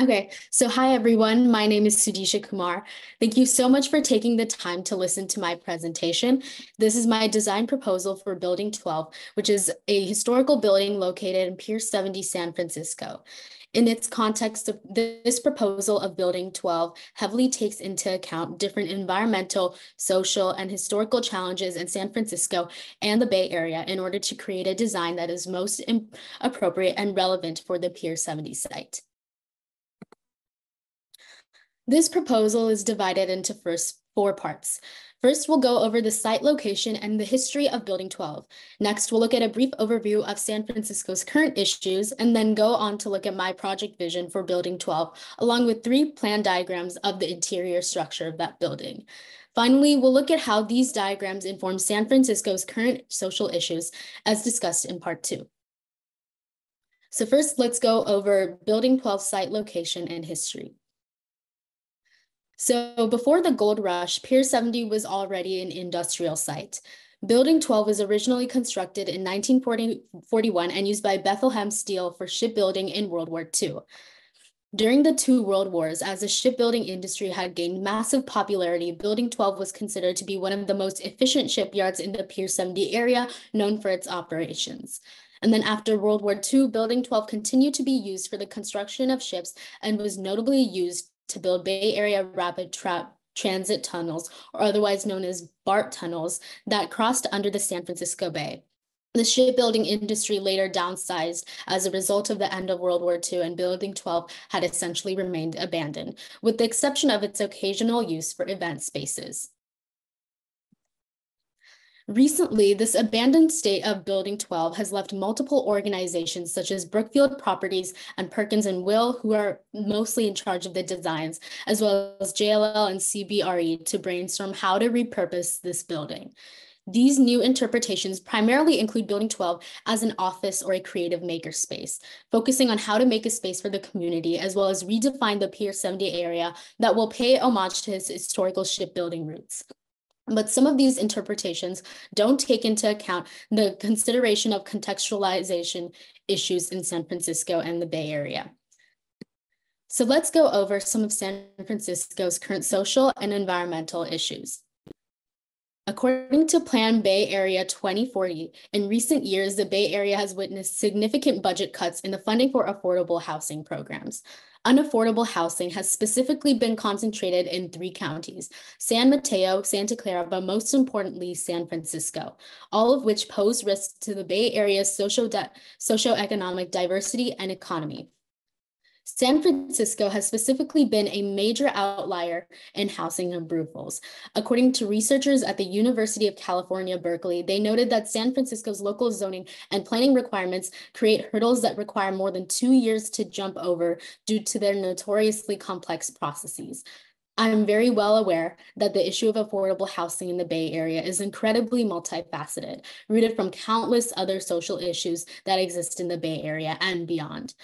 Okay, so hi everyone. My name is Sudisha Kumar. Thank you so much for taking the time to listen to my presentation. This is my design proposal for Building 12, which is a historical building located in Pier 70, San Francisco. In its context, this proposal of Building 12 heavily takes into account different environmental, social, and historical challenges in San Francisco and the Bay Area in order to create a design that is most appropriate and relevant for the Pier 70 site. This proposal is divided into first four parts. First, we'll go over the site location and the history of Building 12. Next, we'll look at a brief overview of San Francisco's current issues, and then go on to look at my project vision for Building 12, along with three plan diagrams of the interior structure of that building. Finally, we'll look at how these diagrams inform San Francisco's current social issues, as discussed in part two. So first, let's go over Building 12 site location and history. So before the gold rush, Pier 70 was already an industrial site. Building 12 was originally constructed in 1941 and used by Bethlehem Steel for shipbuilding in World War II. During the two world wars, as the shipbuilding industry had gained massive popularity, Building 12 was considered to be one of the most efficient shipyards in the Pier 70 area, known for its operations. And then after World War II, Building 12 continued to be used for the construction of ships and was notably used to build Bay Area Rapid Tra Transit Tunnels, or otherwise known as BART tunnels, that crossed under the San Francisco Bay. The shipbuilding industry later downsized as a result of the end of World War II, and Building 12 had essentially remained abandoned, with the exception of its occasional use for event spaces. Recently, this abandoned state of Building 12 has left multiple organizations such as Brookfield Properties and Perkins and Will, who are mostly in charge of the designs, as well as JLL and CBRE to brainstorm how to repurpose this building. These new interpretations primarily include Building 12 as an office or a creative makerspace, focusing on how to make a space for the community, as well as redefine the Pier 70 area that will pay homage to its historical shipbuilding roots. But some of these interpretations don't take into account the consideration of contextualization issues in San Francisco and the Bay Area. So let's go over some of San Francisco's current social and environmental issues. According to Plan Bay Area 2040, in recent years, the Bay Area has witnessed significant budget cuts in the funding for affordable housing programs unaffordable housing has specifically been concentrated in three counties, San Mateo, Santa Clara, but most importantly, San Francisco, all of which pose risks to the Bay Area's socio socioeconomic diversity and economy. San Francisco has specifically been a major outlier in housing approvals. According to researchers at the University of California, Berkeley, they noted that San Francisco's local zoning and planning requirements create hurdles that require more than two years to jump over due to their notoriously complex processes. I'm very well aware that the issue of affordable housing in the Bay Area is incredibly multifaceted, rooted from countless other social issues that exist in the Bay Area and beyond.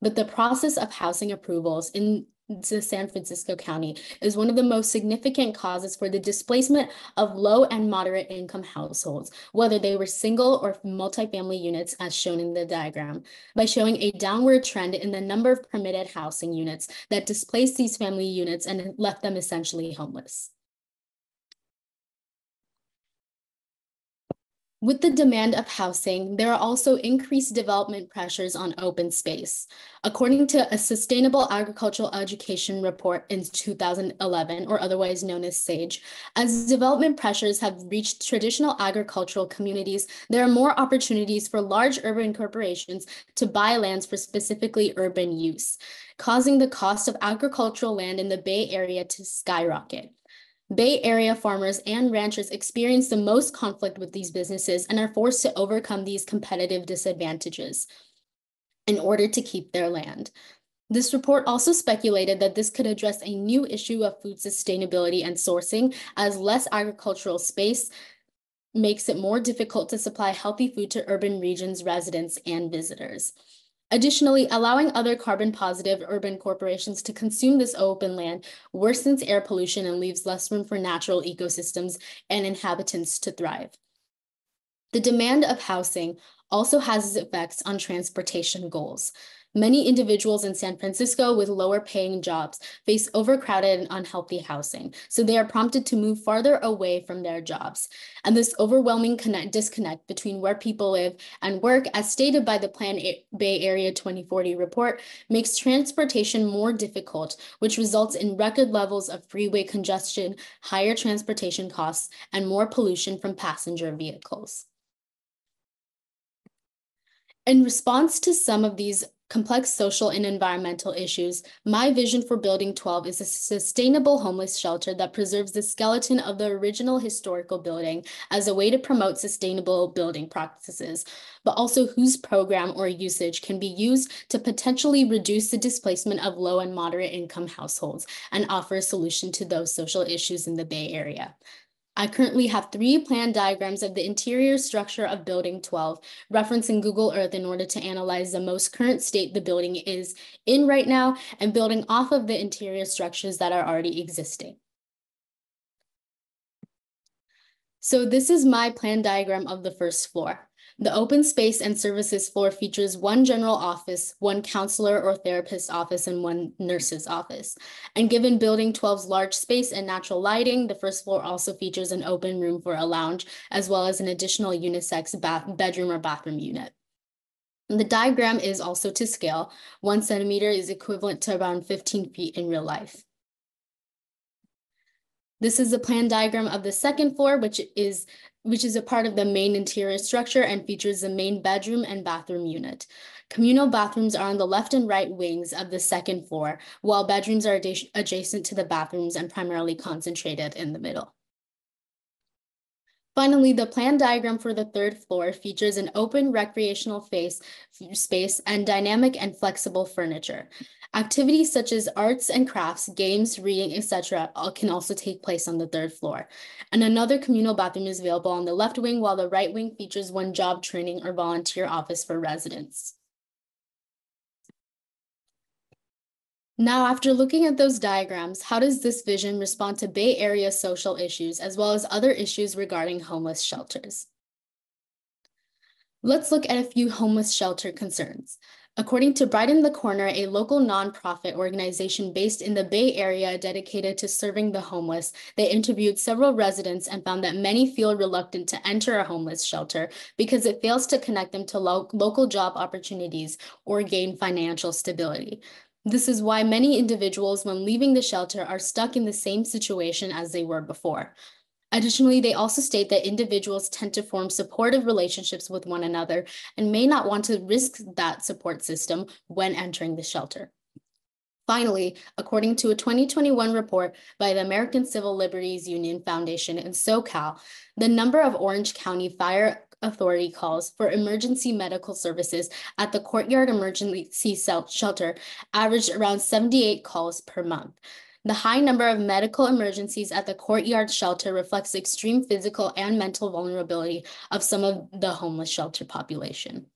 But the process of housing approvals in the San Francisco County is one of the most significant causes for the displacement of low and moderate income households, whether they were single or multifamily units as shown in the diagram, by showing a downward trend in the number of permitted housing units that displaced these family units and left them essentially homeless. With the demand of housing, there are also increased development pressures on open space. According to a Sustainable Agricultural Education report in 2011, or otherwise known as SAGE, as development pressures have reached traditional agricultural communities, there are more opportunities for large urban corporations to buy lands for specifically urban use, causing the cost of agricultural land in the Bay Area to skyrocket. Bay Area farmers and ranchers experience the most conflict with these businesses and are forced to overcome these competitive disadvantages in order to keep their land. This report also speculated that this could address a new issue of food sustainability and sourcing, as less agricultural space makes it more difficult to supply healthy food to urban regions, residents, and visitors. Additionally, allowing other carbon positive urban corporations to consume this open land worsens air pollution and leaves less room for natural ecosystems and inhabitants to thrive. The demand of housing also has its effects on transportation goals. Many individuals in San Francisco with lower paying jobs face overcrowded and unhealthy housing, so they are prompted to move farther away from their jobs. And this overwhelming connect, disconnect between where people live and work, as stated by the Plan A Bay Area 2040 report, makes transportation more difficult, which results in record levels of freeway congestion, higher transportation costs, and more pollution from passenger vehicles. In response to some of these complex social and environmental issues, my vision for Building 12 is a sustainable homeless shelter that preserves the skeleton of the original historical building as a way to promote sustainable building practices, but also whose program or usage can be used to potentially reduce the displacement of low and moderate income households and offer a solution to those social issues in the Bay Area. I currently have three plan diagrams of the interior structure of Building 12, referencing Google Earth in order to analyze the most current state the building is in right now and building off of the interior structures that are already existing. So this is my plan diagram of the first floor. The open space and services floor features one general office, one counselor or therapist office, and one nurse's office. And given Building 12's large space and natural lighting, the first floor also features an open room for a lounge, as well as an additional unisex bath bedroom or bathroom unit. The diagram is also to scale. One centimeter is equivalent to around 15 feet in real life. This is a plan diagram of the second floor, which is which is a part of the main interior structure and features the main bedroom and bathroom unit. Communal bathrooms are on the left and right wings of the second floor, while bedrooms are adjacent to the bathrooms and primarily concentrated in the middle. Finally, the plan diagram for the third floor features an open recreational face, space and dynamic and flexible furniture. Activities such as arts and crafts, games, reading, etc. can also take place on the third floor. And another communal bathroom is available on the left wing, while the right wing features one job training or volunteer office for residents. Now, after looking at those diagrams, how does this vision respond to Bay Area social issues as well as other issues regarding homeless shelters? Let's look at a few homeless shelter concerns. According to Brighten the Corner, a local nonprofit organization based in the Bay Area dedicated to serving the homeless, they interviewed several residents and found that many feel reluctant to enter a homeless shelter because it fails to connect them to lo local job opportunities or gain financial stability. This is why many individuals, when leaving the shelter, are stuck in the same situation as they were before. Additionally, they also state that individuals tend to form supportive relationships with one another and may not want to risk that support system when entering the shelter. Finally, according to a 2021 report by the American Civil Liberties Union Foundation in SoCal, the number of Orange County Fire Authority calls for emergency medical services at the Courtyard Emergency Shelter averaged around 78 calls per month. The high number of medical emergencies at the courtyard shelter reflects extreme physical and mental vulnerability of some of the homeless shelter population.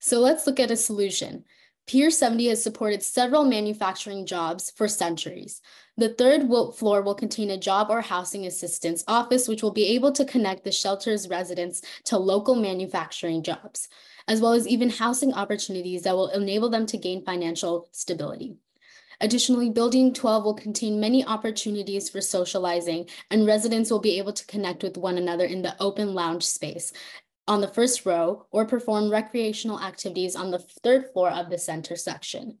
So let's look at a solution. Pier 70 has supported several manufacturing jobs for centuries. The third floor will contain a job or housing assistance office, which will be able to connect the shelter's residents to local manufacturing jobs, as well as even housing opportunities that will enable them to gain financial stability. Additionally, Building 12 will contain many opportunities for socializing, and residents will be able to connect with one another in the open lounge space on the first row or perform recreational activities on the third floor of the center section.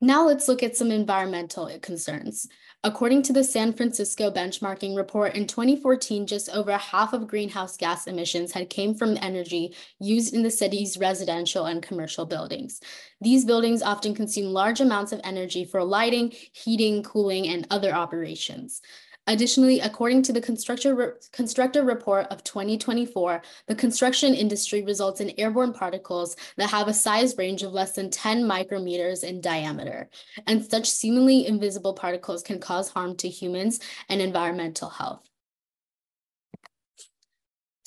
Now let's look at some environmental concerns. According to the San Francisco benchmarking report in 2014, just over half of greenhouse gas emissions had came from energy used in the city's residential and commercial buildings. These buildings often consume large amounts of energy for lighting, heating, cooling, and other operations. Additionally, according to the constructor, constructor report of 2024, the construction industry results in airborne particles that have a size range of less than 10 micrometers in diameter. And such seemingly invisible particles can cause harm to humans and environmental health.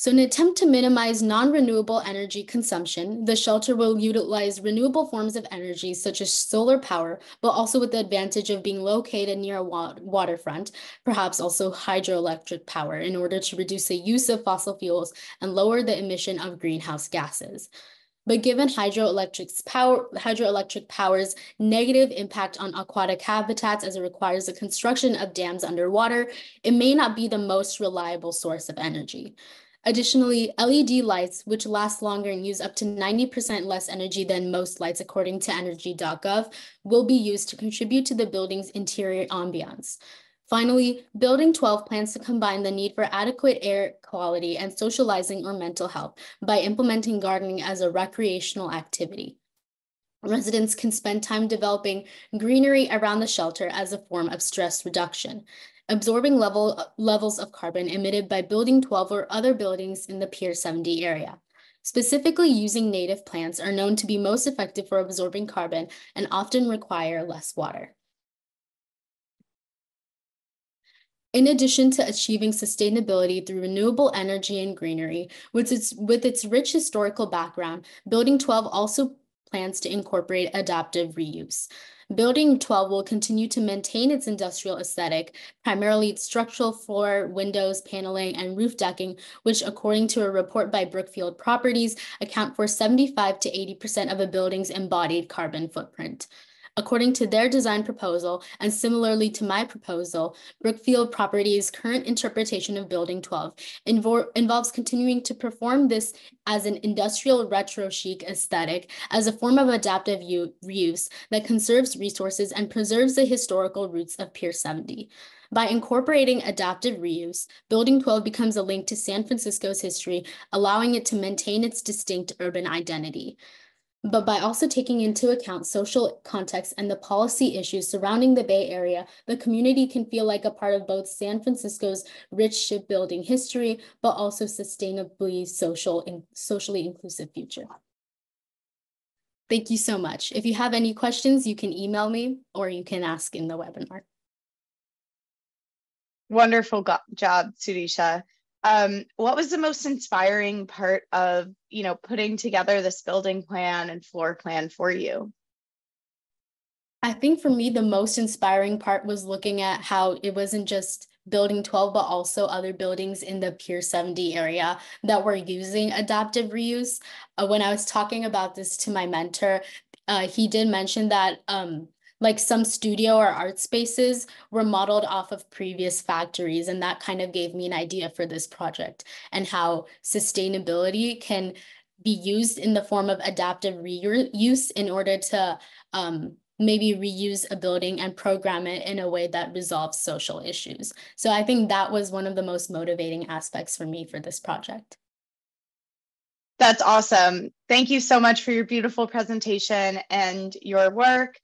So in an attempt to minimize non-renewable energy consumption, the shelter will utilize renewable forms of energy such as solar power, but also with the advantage of being located near a wa waterfront, perhaps also hydroelectric power in order to reduce the use of fossil fuels and lower the emission of greenhouse gases. But given hydroelectric power, hydroelectric power's negative impact on aquatic habitats as it requires the construction of dams underwater, it may not be the most reliable source of energy. Additionally, LED lights, which last longer and use up to 90% less energy than most lights according to energy.gov, will be used to contribute to the building's interior ambiance. Finally, Building 12 plans to combine the need for adequate air quality and socializing or mental health by implementing gardening as a recreational activity. Residents can spend time developing greenery around the shelter as a form of stress reduction absorbing level, levels of carbon emitted by Building 12 or other buildings in the Pier 70 area. Specifically using native plants are known to be most effective for absorbing carbon and often require less water. In addition to achieving sustainability through renewable energy and greenery, with its, with its rich historical background, Building 12 also plans to incorporate adaptive reuse. Building 12 will continue to maintain its industrial aesthetic, primarily its structural floor, windows, paneling, and roof decking, which according to a report by Brookfield Properties account for 75 to 80% of a building's embodied carbon footprint. According to their design proposal, and similarly to my proposal, Brookfield Properties' current interpretation of Building 12 invo involves continuing to perform this as an industrial retro chic aesthetic as a form of adaptive reuse that conserves resources and preserves the historical roots of Pier 70. By incorporating adaptive reuse, Building 12 becomes a link to San Francisco's history, allowing it to maintain its distinct urban identity but by also taking into account social context and the policy issues surrounding the Bay Area, the community can feel like a part of both San Francisco's rich shipbuilding history, but also sustainably social and socially inclusive future. Thank you so much. If you have any questions, you can email me or you can ask in the webinar. Wonderful job, Sudisha. Um, what was the most inspiring part of, you know, putting together this building plan and floor plan for you? I think for me, the most inspiring part was looking at how it wasn't just building 12, but also other buildings in the Pier 70 area that were using adaptive reuse. Uh, when I was talking about this to my mentor, uh, he did mention that um, like some studio or art spaces were modeled off of previous factories. And that kind of gave me an idea for this project and how sustainability can be used in the form of adaptive reuse in order to um, maybe reuse a building and program it in a way that resolves social issues. So I think that was one of the most motivating aspects for me for this project. That's awesome. Thank you so much for your beautiful presentation and your work.